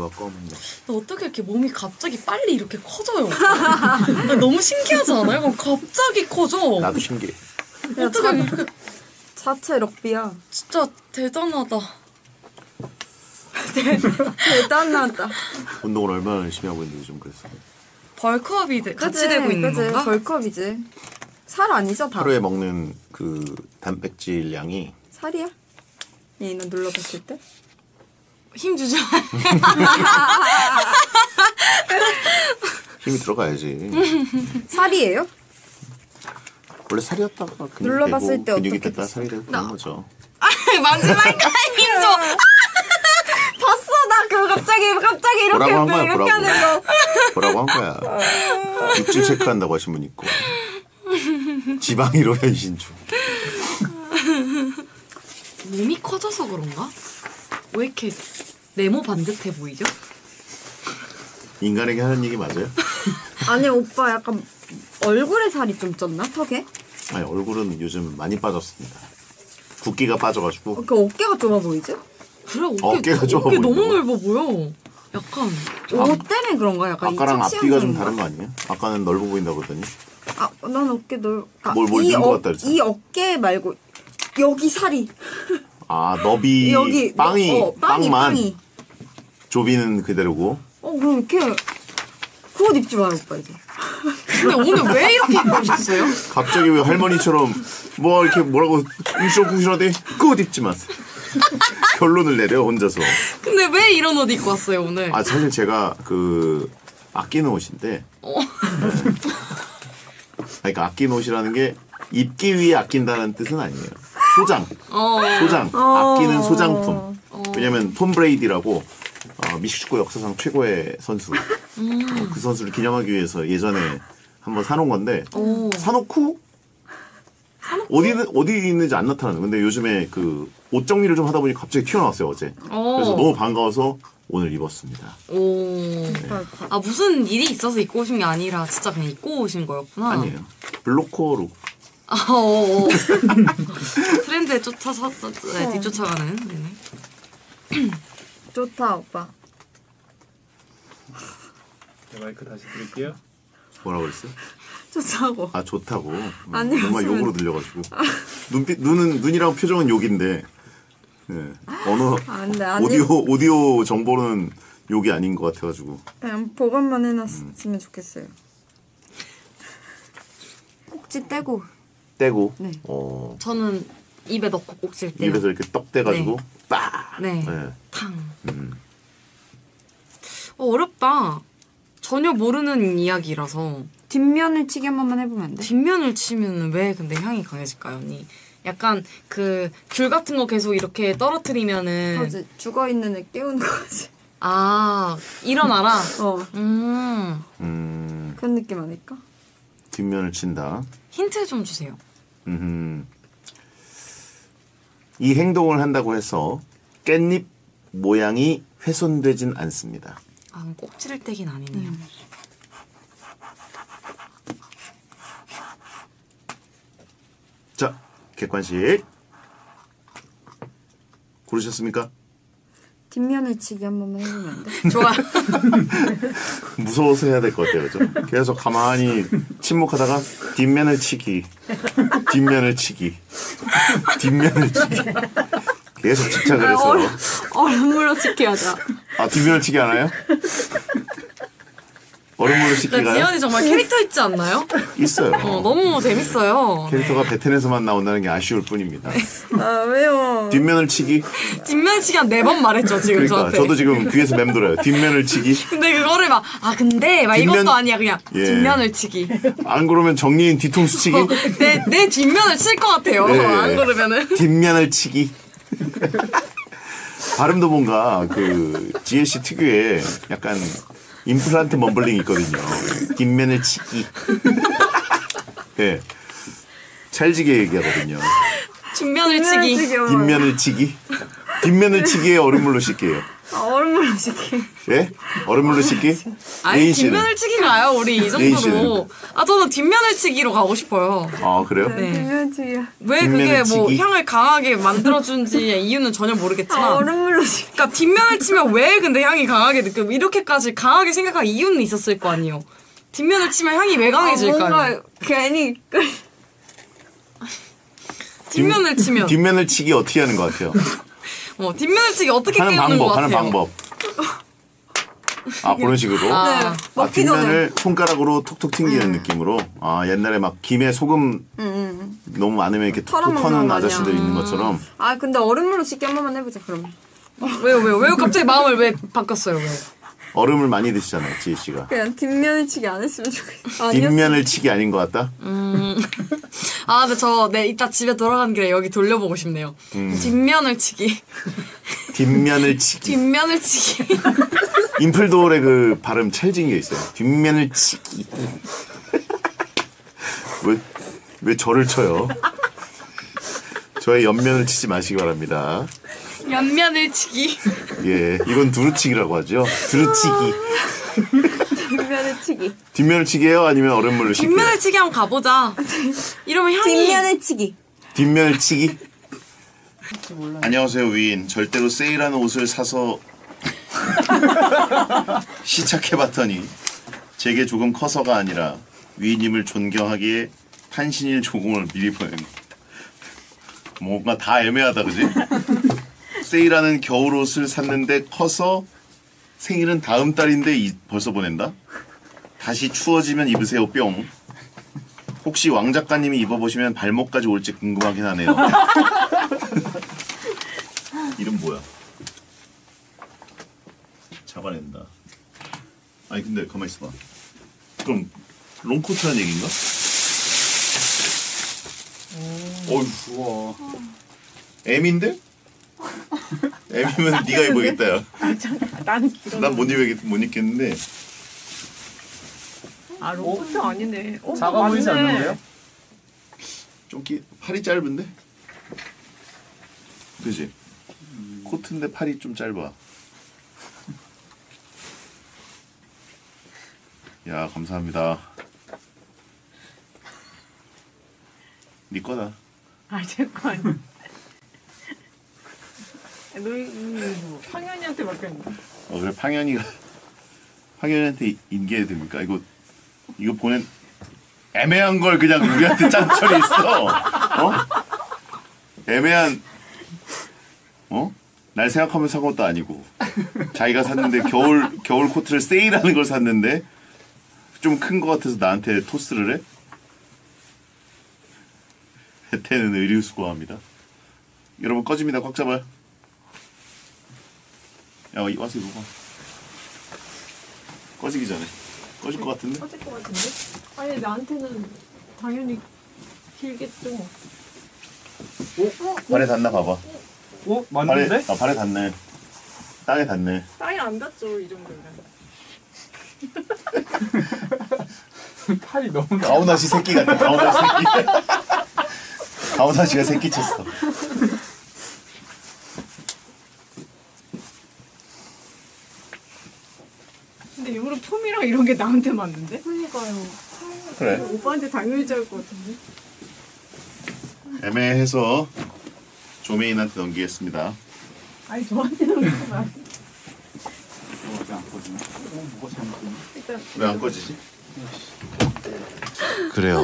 누가 껌했네. 어떻게 이렇게 몸이 갑자기 빨리 이렇게 커져요? 나 너무 신기하지 않아요? 그럼 갑자기 커져. 나도 신기해. 어떻게 이렇게 자체 럭비야. 진짜 대단하다. 대단하다. 운동을 얼마나 열심히 하고 있는지 좀 그랬어. 벌크업이 돼- 같이 그치, 되고 있는 그치. 건가? 벌컵이지. 살 아니죠 다. 하루에 먹는 그 단백질 양이 살이야? 얘는 눌러봤을 때? 힘 주죠. 힘이 들어가야지. 살이에요? 원래 살이었다가 근육이 눌러봤을 되고 때 근육이 됐다 살이 되고 그런 거죠. 마지막까지 힘 줘. 봤어 나 그거 갑자기 갑자기 이렇게 뭐라고 한 거야, 이렇게 뭐라고. 하는 거. 뭐라고 한 거야. 육질 체크한다고 하신 분 있고. 지방이로 변신 중. 몸이 커져서 그런가? 왜 이렇게 네모 반듯해 보이죠? 인간에게 하는 얘기 맞아요? 아니 오빠 약간 얼굴에 살이 좀 쪘나 턱에? 아니 얼굴은 요즘 많이 빠졌습니다. 붓기가 빠져가지고 그 어깨가 좁아 보이지? 그래 어깨, 어깨가 좁아 어깨 너무 보인다고? 넓어 보여. 약간 옷 때문에 그런가 약간 아까랑 이 앞뒤가 좀? 다른 거 아니에요? 아까는 넓어 보인다고 그러더니 아, 난 어깨 넓. 아, 뭘, 뭘 이, 넣은 것 어, 같다 그랬잖아. 이 어깨 말고 여기 살이 아 너비 여기 빵이 어, 빵이 빵만 빵이. 조비는 그대로고 어 그럼 이렇게 그 옷 입지 마요 오빠 이제. 근데 오늘 왜 이렇게 입고 오셨어요? 갑자기 왜 할머니처럼 뭐 이렇게 뭐라고 웅시렁궁시렁하대 그 옷 입지 마세요. 결론을 내려 혼자서. 근데 왜 이런 옷 입고 왔어요 오늘? 아 사실 제가 그 아끼는 옷인데. 어. 네. 그러니까 아끼는 옷이라는 게 입기 위해 아낀다는 뜻은 아니에요. 소장, 어. 소장, 어. 아끼는 소장품. 왜냐면 톰 브레이디라고 어, 미식축구 역사상 최고의 선수. 어, 그 선수를 기념하기 위해서 예전에 한번 사놓은 건데 오. 사놓고 어디 어디 있는지 안 나타나는. 근데 요즘에 그 옷 정리를 좀 하다 보니 갑자기 튀어나왔어요 어제. 어. 그래서 너무 반가워서 오늘 입었습니다. 오. 아 무슨 일이 있어서 입고 오신 게 아니라 진짜 그냥 입고 오신 거였구나. 아니에요. 블로커로 아, 어, 어. 트렌드에 쫓아서 네, 뒤쫓아가는. 네네. 좋다 오빠. 네, 마이크 다시 드릴게요. 뭐라고 그랬어요? 좋다고. 아 좋다고. 음, 아니, 정말 무슨- 욕으로 들려가지고 눈빛 눈은 눈이랑 표정은 욕인데 예, 언어 안 돼, 아니. 오디오 오디오 정보는 욕이 아닌 것 같아가지고 그냥 보관만 해놨으면 좋겠어요. 꼭지 떼고 떼고 네. 어, 저는 입에 넣고 꼭질 때. 입에서 이렇게 떡 떼가지고 네. 빡. 네. 예. 탕. 음. 어, 어렵다. 전혀 모르는 이야기라서 뒷면을 치기 한 번만 해보면 안 돼? 뒷면을 치면 왜 근데 향이 강해질까요, 언니? 약간 그 귤 같은 거 계속 이렇게 떨어뜨리면은 그거지 죽어 있는 애 깨우는 거지. 아 일어나라. 어 음 음, 그런 느낌 아닐까? 뒷면을 친다. 힌트 좀 주세요. 음. 이 행동을 한다고 해서 깻잎 모양이 훼손되진 않습니다. 아 그럼 꼭지를 떼긴 아니네요. 자, 객관식. 고르셨습니까? 뒷면을 치기 한 번만 해보면 안 돼? 좋아. 무서워서 해야 될 것 같아요, 그죠? 계속 가만히 침묵하다가 뒷면을 치기, 뒷면을 치기, 뒷면을 치기. 계속 집착을 해서. 얼음물로 치게 하자. 아, 뒷면을 치기 하나요? 얼음물로 나 씻기가요? 지연이 정말 캐릭터 있지 않나요? 있어요. 어 너무 재밌어요. 캐릭터가 베텐에서만 나온다는 게 아쉬울 뿐입니다. 아 왜요? 뒷면을 치기? 뒷면 치기 한 네 번 말했죠 지금 그러니까 저한테. 저도 지금 귀에서 맴돌아요. 뒷면을 치기? 근데 그거를 막 아 근데 막 뒷면- 이것도 아니야 그냥 예. 뒷면을 치기. 안 그러면 정리인 뒤통수 치기? 내내 뒷면을 칠 것 같아요. 네. 안 그러면은. 뒷면을 치기. 발음도 뭔가 그 GLC 특유의 약간 임플란트 먼블링이 있거든요. 뒷면을 치기. 예. 찰지게 얘기하거든요. 뒷면을 치기. 치기. 뒷면을 치기. 뒷면을 치기에 얼음물로 씻게요. 아, 얼음 얼음물로 시키. 예? 얼음물로 씻기? 아니 예인 씨는? 뒷면을 치기 가요 우리 이 정도로. 아 저는 뒷면을 치기로 가고 싶어요. 아 그래요? 네. 뒷면치기야. 왜 그게 뒷면을 뭐 치기? 향을 강하게 만들어준지 이유는 전혀 모르겠지만. 아, 얼음물로 시키. 그러니까 뒷면을 치면 왜 근데 향이 강하게 느껴? 이렇게까지 강하게 생각할 이유는 있었을 거 아니에요. 뒷면을 치면 향이 왜 아, 강해질까요? 뭔가 괜히 그 뒷면을 치면 뒷면을 치기 어떻게 하는 것 같아요? 어, 뒷면을 치기 어떻게 하는 깨우는 것 방법, 같아요? 하는 방법. 아 그런 식으로. 아. 네, 아, 먹기 전에. 뒷면을 손가락으로 톡톡 튕기는 느낌으로. 아 옛날에 막 김에 소금 너무 많으면 이렇게 톡톡 털어먹는 터는 거 아저씨들. 있는 것처럼. 아 근데 얼음물로 씻기 한 번만 해보자 그러면. 왜요 왜요 왜요 갑자기 마음을 왜 바꿨어요 왜? 얼음을 많이 드시잖아요, 지혜 씨가. 그냥 뒷면을 치기 안 했으면 좋겠어. 아니었어. 뒷면을 치기 아닌 것 같다? 아 근데 저 네, 이따 집에 돌아가는 길에 여기 돌려보고 싶네요. 음. 뒷면을 치기 뒷면을 치기. 뒷면을 치기 인플도어의 그 발음 찰진 게 있어요. 뒷면을 치기. 왜, 왜 저를 쳐요? 저의 옆면을 치지 마시기 바랍니다. 옆면을 치기 예, 이건 두루치기라고 하죠. 두루치기. 뒷면을 치기. 뒷면을 치기예요? 아니면 얼음물을 치기예요? 뒷면을 치기 한번 가보자. 이러면 향이 뒷면을 치기. 뒷면을 치기? 안녕하세요 위인 절대로 세일하는 옷을 사서 시착해봤더니 제게 조금 커서가 아니라 위인님을 존경하기에 탄신일 조공을 미리 보낸 뭔가 다 애매하다 그지? 세일하는 겨울 옷을 샀는데 커서 생일은 다음 달인데 이- 벌써 보낸다? 다시 추워지면 입으세요 뿅 혹시 왕 작가님이 입어보시면 발목까지 올지 궁금하긴 하네요. 이름 뭐야? 잡아낸다. 아니 근데 가만 있어봐. 그럼 롱코트란 얘기인가? 어휴, 우와. M인데? M이면 네가 입어야겠다 야. 나는 길어. 난못 입겠 못 입겠는데. 아 로봇 아니네. 어, 작아 보이지. 않는데요? 좀 끼, 팔이 짧은데? 그지? 코트인데 팔이 좀 짧아. 야 감사합니다. 네 거다. 아 제거 아니야. 너희 음, 황현이한테 맡겼네. 어 그래 팡현이가 팡현이한테 인계해야 됩니까? 이거 이거 보낸 애매한 걸 그냥 우리한테 짠처리 있어. 어? 애매한 어? 날 생각하면 산 것도 아니고 자기가 샀는데 겨울 겨울 코트를 세일하는 걸 샀는데 좀큰거 같아서 나한테 토스를 해? 혜태는 의류 수고합니다. 여러분 꺼집니다. 꽉 잡아요. 야 이- 와서 이거 봐. 꺼지기 전에 꺼질 것 같은데? 꺼질 것 같은데? 아니 나한테는 당연히 길겠죠. 발에 닿나 봐봐. 어? 발에 맞는데? 아 발에 닿네. 땅에 닿네. 땅이 안 닿죠 이 정도면. 팔이 너무 나. 가오나 씨 새끼 같다. 가오나 씨 새끼. 가오나 씨가 새끼 쳤어. 근데 폼이랑 이런 게 나한테 맞는데? 그러니까요. 그래. 오빠한테 당연히 짤것 같은데. 애매해서 조메인한테 넘기겠습니다. 아니 저한테는 그렇게 말. 왜안 꺼지나? 어, 뭐가 잘못됐나? 일단 왜안 꺼지지? 그래요.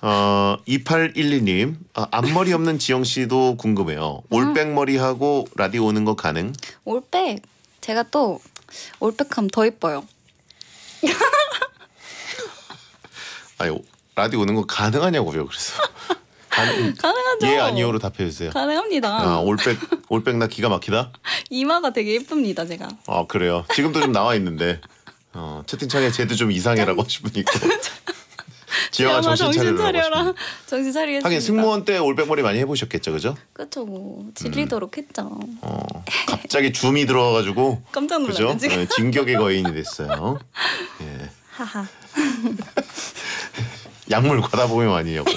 어, 2812님 아, 앞머리 없는 지영 씨도 궁금해요. 올백 머리하고 라디오 오는 거 가능? 올백 제가 또 올백하면 더 이뻐요. 아니 오- 라디오 오는 거 가능하냐고요. 그래서 가능, 가능하죠. 예 아니요로 답해 주세요. 가능합니다. 아 올백 올백 나 기가 막히다. 이마가 되게 예쁩니다 제가. 아 그래요. 지금도 좀 나와 있는데 어, 채팅창에 쟤도 좀 이상해라고 하신 분 있고. 지영아 정신 차려라. 정신 차리겠습니다. 하긴 승무원 때 올백머리 많이 해보셨겠죠, 그죠? 그쵸 뭐 질리도록 했죠. 어, 갑자기 줌이 들어와가지고 깜짝 지금. 네, 진격의 거인이 됐어요. 예. 하하. 약물 과다 복용 아니냐고.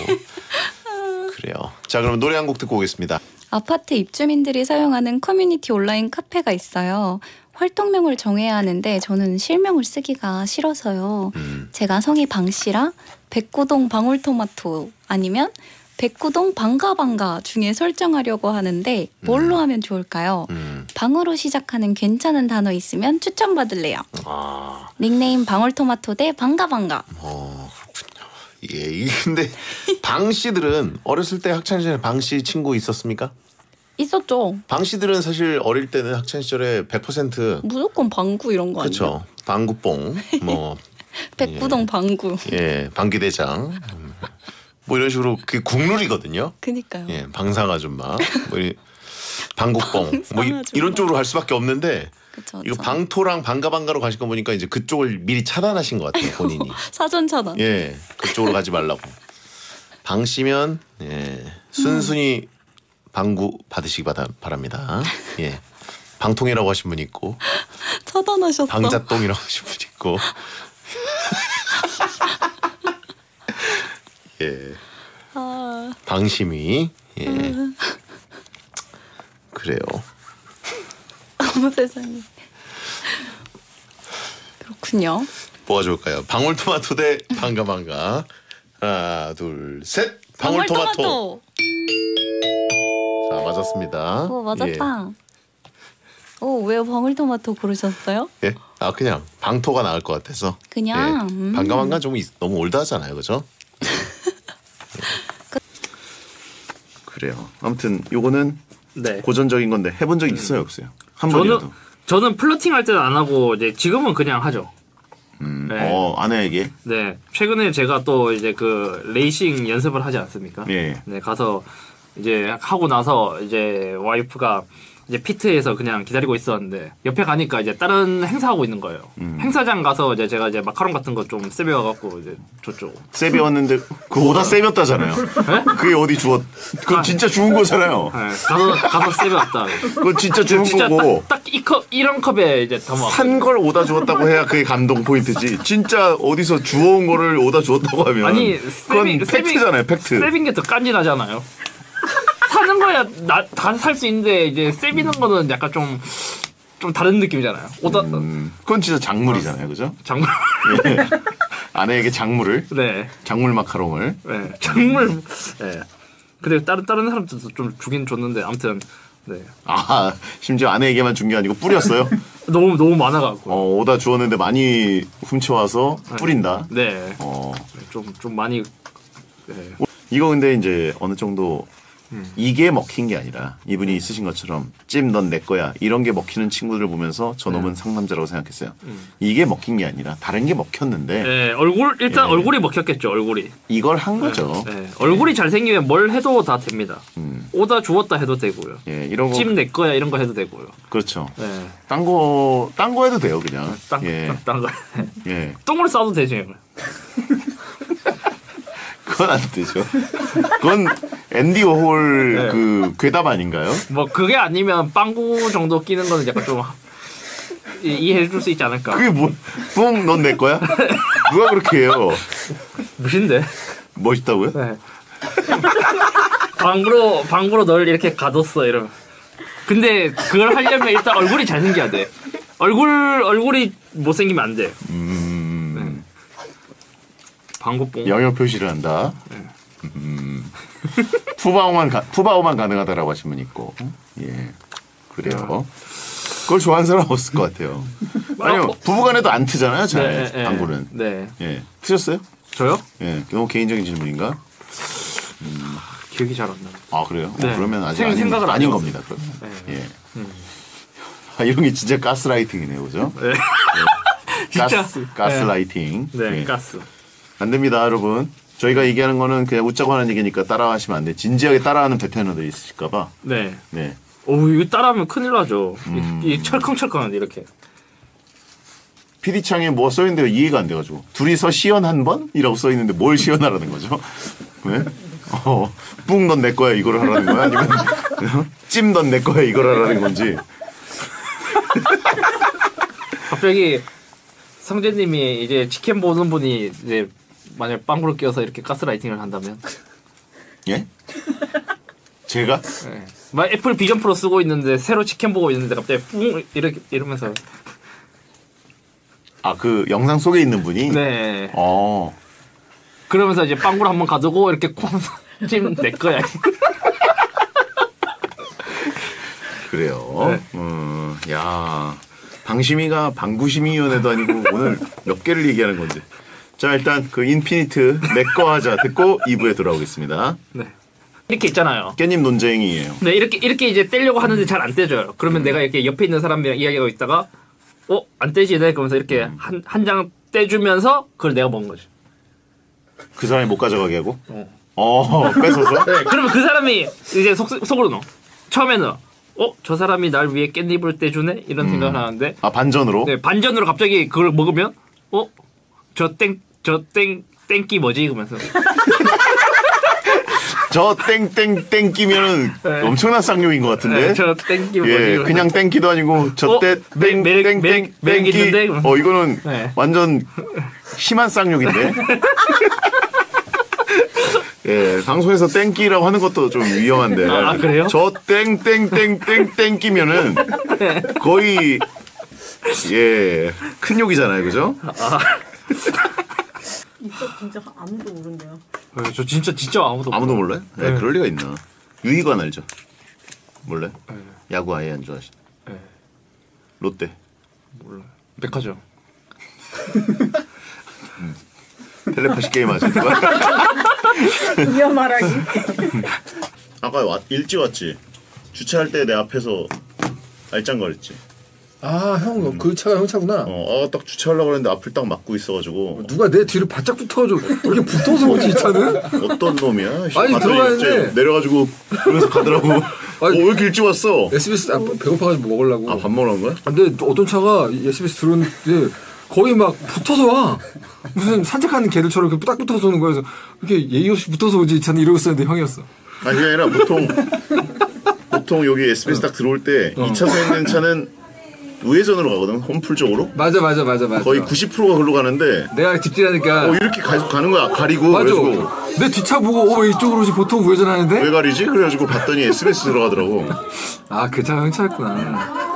그래요. 자, 그럼 노래 한 곡 듣고 오겠습니다. 아파트 입주민들이 사용하는 커뮤니티 온라인 카페가 있어요. 활동명을 정해야 하는데 저는 실명을 쓰기가 싫어서요. 음. 제가 성이 방 씨라 백구동 방울토마토 아니면 백구동 방가방가 중에 설정하려고 하는데 뭘로 하면 좋을까요? 음. 방으로 시작하는 괜찮은 단어 있으면 추천받을래요. 아, 닉네임 방울토마토 대 방가방가. 어, 그렇군요. 예, 근데 방 씨들은 어렸을 때 학창 시절에 방 씨 친구 있었습니까? 있었죠. 방 씨들은 사실 어릴 때는 학창 시절에 100% 무조건 방구 이런 거 아니에요? 그렇죠. 방구뽕, 뭐 백구동 방구. 예, 방귀대장, 음, 뭐 이런 식으로 그게 국룰이거든요. 그니까요. 예, 방상 아줌마, 뭐 이- 방구뽕, 뭐 이, 이런. 쪽으로 갈 수밖에 없는데 그쵸, 이거 그쵸. 방토랑 방가방가로 가실 거 보니까 이제 그쪽을 미리 차단하신 것 같아요 본인이. 사전 차단. 예, 그쪽으로 가지 말라고. 방 씨면 예, 순순히 방구 받으시기 바다, 바랍니다. 예, 방통이라고 하신 분 있고 차단하셨어. 방자똥이라고 하신 분 있고. 예, 아, 방심이 예. 그래요. 어머 세상에. 그렇군요. 뭐가 좋을까요? 방울토마토 대 방가방가. 하나, 둘, 셋. 방울토마토. 자, 맞았습니다. 오 맞았다. 오왜 방울토마토 고르셨어요? 예. 예. 아, 그냥 방토가 나을 것 같아서. 그냥, 예. 음. 방가방가 좀 있- 너무 old하잖아요, 그죠? 그래요. 아무튼 요거는 네. 고전적인 건데 해본 적 있어요 없어요? 한 번이라도. 저는 저는 flirting 할 때는 안 하고 이제 지금은 그냥 하죠. 음, 네. 어 아내에게 네. 최근에 제가 또 이제 그 레이싱 연습을 하지 않습니까? 예. 네, 가서 이제 하고 나서 이제 와이프가 이제 pit에서 그냥 기다리고 있었는데 옆에 가니까 이제 다른 행사하고 있는 거예요. 음. 행사장 가서 이제 제가 이제 마카롱 같은 거 좀 쌔벼 갖고 이제 줬죠. 세배웠는데 그거 오다 세볐다잖아요. 그게 어디 주웠? 그건 진짜 주운 거잖아요. 네, 가서 가서 세배웠다. 그건 진짜 주운 진짜 거고. 딱딱이 컵 이런 컵에 이제 담아. 산걸 오다 주었다고 해야 그게 감동 포인트지. 진짜 어디서 주워온 거를 오다 주었다고 하면 아니 그건 세빙- 팩트잖아요. 팩트. 세빙 게더 깐진하잖아요. 사는 거야 다 살 수 있는데 이제 세비는 거는 약간 좀 좀 다른 느낌이잖아요. 오다 음, 그건 진짜 작물이잖아요, 그죠? 작물 예. 아내에게 작물을 네, 작물 마카롱을 네 작물 네. 근데 다른 다른 사람들도 좀 주긴 줬는데 아무튼 네 아 심지어 아내에게만 준 게 아니고 뿌렸어요. 너무 너무 많아갖고 어, 오다 주었는데 많이 훔쳐와서 뿌린다. 네 어, 좀좀 많이 네. 이거 근데 이제 어느 정도 음. 이게 먹힌 게 아니라 이분이 쓰신 것처럼 찜 넌 내 거야 이런 게 먹히는 친구들을 보면서 저놈은 네. 상남자라고 생각했어요. 음. 이게 먹힌 게 아니라 다른 게 먹혔는데 네, 얼굴 일단 예. 얼굴이 먹혔겠죠 얼굴이 이걸 한 거죠. 네, 얼굴이 잘생기면 뭘 해도 다 됩니다 음. 오다 주웠다 해도 되고요 예, 이런 거찜내 거야 이런 거 해도 되고요 그렇죠. 네. 딴 거, 딴 거 해도 돼요, 그냥. 땅, 예, 땅, 땅 거. 예. 똥을 싸도 되지. 그건 안 되죠. 그건 앤디 워홀 네. 그 괴담 아닌가요? 뭐 그게 아니면 빵구 정도 끼는 거는 약간 좀 이- 이해해 줄 수 있지 않을까. 그게 뭐, 뿡, 넌 내 거야? 누가 그렇게 해요? 무신데. 멋있다고요? 네. 방구로 방구로 널 이렇게 가뒀어 이러면. 근데 그걸 하려면 일단 얼굴이 잘생겨야 돼. 얼굴 얼굴이 못생기면 안 돼. 음, 방구뽕. 영역 표시를 한다. 음, 푸바오만, 가, 푸바오만 가능하다라고 하신 분 있고. 예. 그래요. 그걸 좋아하는 사람 없을 것 같아요. 아니요, 부부간에도 안 트잖아요, 잘. 네, 네, 방구는. 네. 예. 트셨어요? 저요? 예. 너무 개인적인 질문인가? 기억이 잘 안 나. 아 그래요? 어, 네. 그러면 아직 생- 아닌, 생각을 안 아닌. 겁니다. 그러면 네. 예. 아, 이런 게 진짜 가스라이팅이네요, 그죠? 네. 가스 진짜. 가스라이팅. 네, 예. 가스. 안 됩니다, 여러분. 저희가 얘기하는 거는 그냥 웃자고 하는 얘기니까 따라하시면 안 돼. 진지하게 따라하는 베테너들이 있으실까봐. 네. 네. 오 이거 따라하면 큰일 나죠. 이- 음. 이 철컹철컹한데 이렇게. PD 창에 뭐 써있는데 이해가 안 돼가지고 둘이서 시연 한 번? 이라고 써있는데 뭘 시연하라는 거죠? 네? 어, 뿡넌 내 거야 이걸 하라는 거야? 아니면 찜넌 내 거야 이걸 하라는 건지 갑자기 성재님이 이제 치킨 보는 분이 이제 만약 빵구를 끼워서 이렇게 가스라이팅을 한다면? 예? 제가? 네. 막 애플 비전 프로 쓰고 있는데 새로 치킨 보고 있는데 갑자기 뿡! 이렇게 이러면서. 아 그 영상 속에 있는 분이? 네. 어. 그러면서 이제 빵구를 한번 가두고 이렇게 콩찜! 내 거야. 그래요. 네. 음, 야. 방심이가 방구심위원회도 아니고 오늘 몇 개를 얘기하는 건지. 자 일단 그 인피니트 내꺼 하자 듣고 2부에 돌아오겠습니다. 네 이렇게 있잖아요 깻잎 논쟁이에요. 네 이렇게 이렇게 이제 떼려고 하는데 잘 안 떼져요 그러면 내가 이렇게 옆에 있는 사람이랑 이야기하고 있다가 어안 떼지네 그러면서 이렇게 한 한 장 떼주면서 그걸 내가 먹은 거지 그 사람이 못 가져가게 하고. 어. 어 뺏어서. 네, 그러면 그 사람이 이제 속, 속으로 넣어. 처음에는 어? 저 사람이 날 위해 깻잎을 떼주네? 이런 생각을 하는데 아 반전으로. 네, 반전으로 갑자기 그걸 먹으면 어? 저 땡, 저 땡, 땡기 뭐지? 그러면서 저 땡땡 땡기면은 네. 엄청난 쌍욕인 것 같은데. 네, 저 땡기 뭐지? 예. 그냥 땡기도 아니고 어? 저때 땡땡땡 매력 땡기. 있는데? 어 이거는 네. 완전 심한 쌍욕인데. 예, 방송에서 땡기라고 하는 것도 좀 위험한데. 아, 그래요? 저 땡땡땡땡 땡기면은 거의 예, 큰 욕이잖아요, 그죠? 이거 진짜 아무도 모른대요. 네, 저 진짜 진짜 아무도 아무도 몰라요? 네, 네. 그럴 리가 있나? 유희관 알죠? 몰라요? 야구 아예 안 좋아하시. 네. 롯데. 몰라요. 백화점. 텔레파시 게임 하지 누가? 위험하라기. 아까 왔, 일찍 왔지. 주차할 때 내 앞에서 알짱거렸지. 아, 형, 그 차가 형 차구나. 어, 아, 딱 주차하려고 그랬는데 앞을 딱 막고 있어가지고 누가 내 뒤를 바짝 붙어줘. 이렇게 붙어서 오지, 이 차는? 어떤 놈이야? 아니, 들어가는데. 내려가지고 그러면서 가더라고. 어, 왜 이렇게 일찍 왔어? SBS, 아, 배고파가지고 먹으려고. 아, 밥 먹으러 간 거야? 근데 어떤 차가 이 SBS 들어오는데 거의 막 붙어서 와. 무슨 산책하는 개들처럼 이렇게 딱 붙어서 오는. 그래서 이렇게 예의 없이 붙어서 오지, 이 차는 이러고 있었는데 형이었어. 아니, 그게 아니라 보통, 보통 여기 SBS 딱 들어올 때 어. 2차선에 있는 차는 우회전으로 가거든, 홈풀 쪽으로. 맞아, 맞아, 맞아, 맞아. 거의 90%가 글로 가는데, 내가 뒷질하니까. 어, 이렇게 계속 가는 거야. 가리고. 맞아. 그래가지고 내 뒷차 보고, 어, 왜 이쪽으로 오지? 보통 우회전하는데? 왜 가리지? 그래가지고 봤더니 SBS 들어가더라고. 아, 그 차가 형 차였구나.